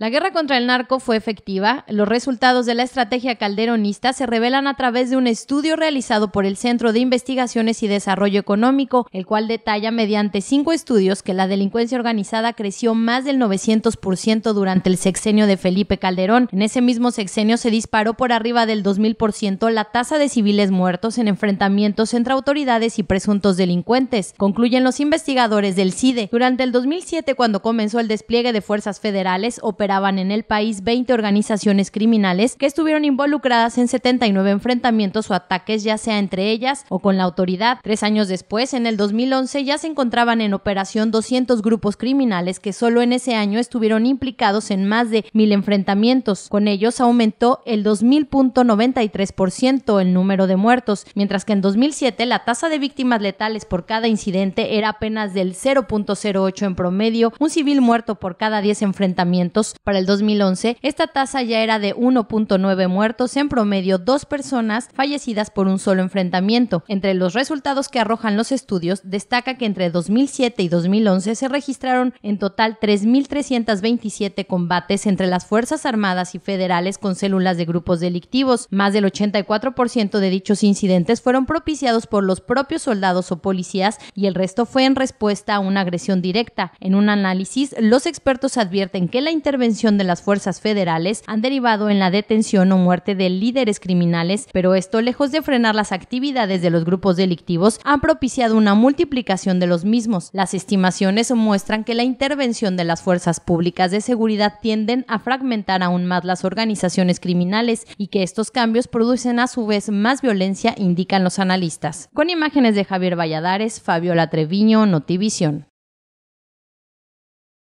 La guerra contra el narco fue efectiva. Los resultados de la estrategia calderonista se revelan a través de un estudio realizado por el Centro de Investigaciones y Desarrollo Económico, el cual detalla mediante cinco estudios que la delincuencia organizada creció más del 900% durante el sexenio de Felipe Calderón. En ese mismo sexenio se disparó por arriba del 2000% la tasa de civiles muertos en enfrentamientos entre autoridades y presuntos delincuentes, concluyen los investigadores del CIDE. Durante el 2007, cuando comenzó el despliegue de fuerzas federales, operaban en el país 20 organizaciones criminales que estuvieron involucradas en 79 enfrentamientos o ataques, ya sea entre ellas o con la autoridad. Tres años después, en el 2011, ya se encontraban en operación 200 grupos criminales que solo en ese año estuvieron implicados en más de mil enfrentamientos. Con ellos aumentó el 2000.93% el número de muertos, mientras que en 2007 la tasa de víctimas letales por cada incidente era apenas del 0.08 en promedio, un civil muerto por cada 10 enfrentamientos, para el 2011, esta tasa ya era de 1.9 muertos en promedio, dos personas fallecidas por un solo enfrentamiento. Entre los resultados que arrojan los estudios, destaca que entre 2007 y 2011 se registraron en total 3.327 combates entre las Fuerzas Armadas y federales con células de grupos delictivos. Más del 84% de dichos incidentes fueron propiciados por los propios soldados o policías y el resto fue en respuesta a una agresión directa. En un análisis, los expertos advierten que la intervención de las fuerzas federales han derivado en la detención o muerte de líderes criminales, pero esto, lejos de frenar las actividades de los grupos delictivos, ha propiciado una multiplicación de los mismos. Las estimaciones muestran que la intervención de las fuerzas públicas de seguridad tienden a fragmentar aún más las organizaciones criminales y que estos cambios producen a su vez más violencia, indican los analistas. Con imágenes de Javier Valladares, Fabiola Treviño, Notivisión.